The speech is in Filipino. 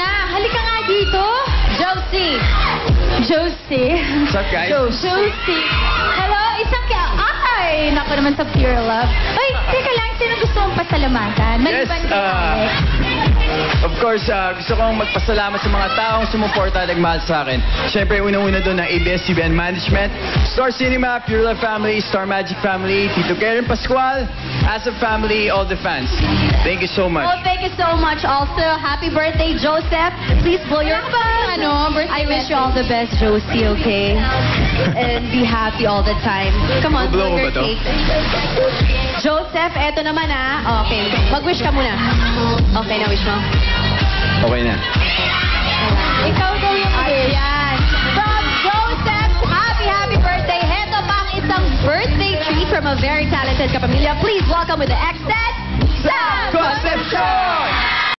na. Halika nga dito. Josie. Josie. What's up, guys? Josie. Hello, isang kaya. Ay, naku naman sa pure love. Ay, teka lang. Sino gusto mong pasalamatan? Maliban yes, uh, course, ah, gusto kong magpasalamat sa mga taong sumuporta at nagmahal sa akin. Siyempre, unang-una doon ng ABS-CBN Management, Star Cinema, Pure Love Family, Star Magic Family, Tito Karen Pascual, As a Family, all the fans. Thank you so much. Oh, thank you so much. Also, happy birthday, Joseph. Please blow your... Ano, birthday I wish you all the best, Josie, okay? And be happy all the time. Come on, Blow your cake. Joseph, eto naman ah. Okay, mag-wish ka muna. Okay, na-wish mo. Okay na. Ikaw daw yung Ayan. From Joseph, happy, happy birthday. Heto pa ang isang birthday treat from a very talented kapamilya. Please welcome with the extent, Sam! Concept Show!